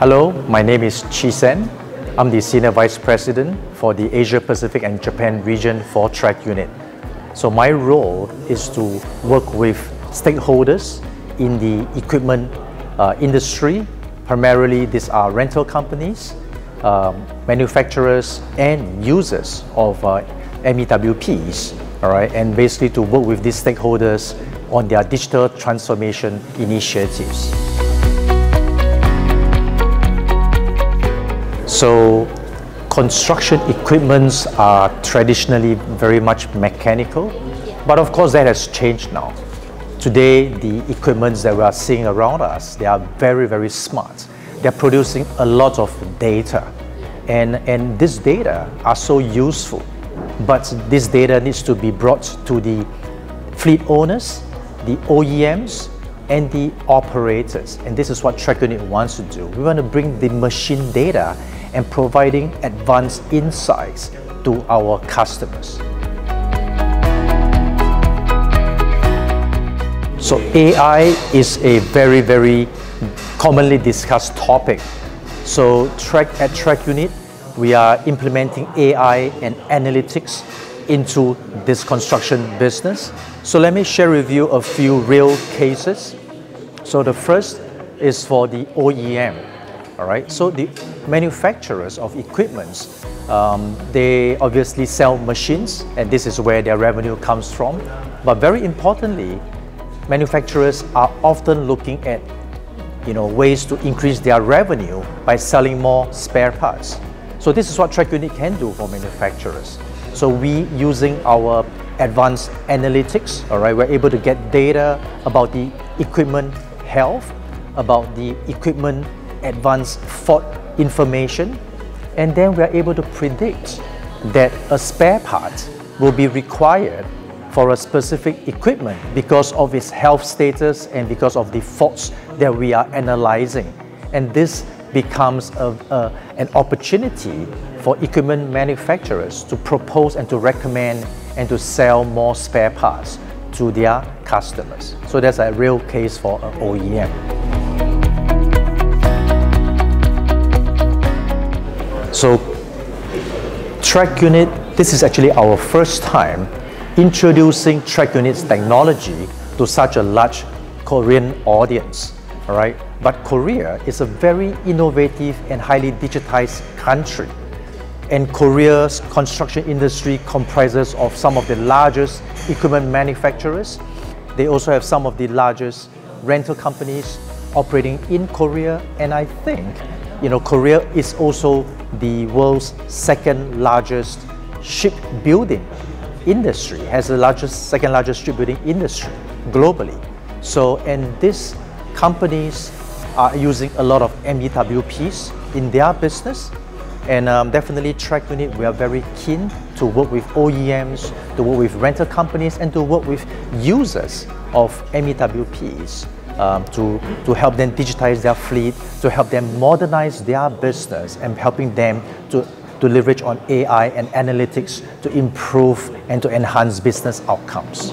Hello, my name is Chi Sen. I'm the Senior Vice President for the Asia Pacific and Japan region for TrackUnit. So my role is to work with stakeholders in the equipment uh, industry. Primarily, these are rental companies, um, manufacturers, and users of uh, MEWPs. All right, and basically to work with these stakeholders on their digital transformation initiatives. So construction equipments are traditionally very much mechanical, but of course that has changed now. Today, the equipments that we are seeing around us, they are very, very smart. They're producing a lot of data. And, and this data are so useful, but this data needs to be brought to the fleet owners, the OEMs, and the operators. And this is what TrackUnit wants to do. We want to bring the machine data and providing advanced insights to our customers. So AI is a very, very commonly discussed topic. So track, at TrackUnit, we are implementing AI and analytics into this construction business. So let me share with you a few real cases. So the first is for the OEM. All right. So the manufacturers of equipments, um, they obviously sell machines, and this is where their revenue comes from. But very importantly, manufacturers are often looking at you know, ways to increase their revenue by selling more spare parts. So this is what TrackUnit can do for manufacturers. So we, using our advanced analytics, all right, we're able to get data about the equipment health, about the equipment advanced fault information, and then we're able to predict that a spare part will be required for a specific equipment because of its health status and because of the faults that we are analyzing. And this becomes a, a, an opportunity for equipment manufacturers to propose and to recommend and to sell more spare parts to their customers. So that's a real case for an OEM. So TrackUnit, this is actually our first time introducing TrackUnit's technology to such a large Korean audience. All right? But Korea is a very innovative and highly digitized country. And Korea's construction industry comprises of some of the largest equipment manufacturers. They also have some of the largest rental companies operating in Korea. And I think, you know, Korea is also the world's second largest shipbuilding industry, has the largest, second largest shipbuilding industry globally. So, and these companies are using a lot of MEWPs in their business. And um, definitely TrackUnit, we are very keen to work with OEMs, to work with rental companies, and to work with users of MEWPs um, to, to help them digitize their fleet, to help them modernize their business, and helping them to to leverage on AI and analytics to improve and to enhance business outcomes.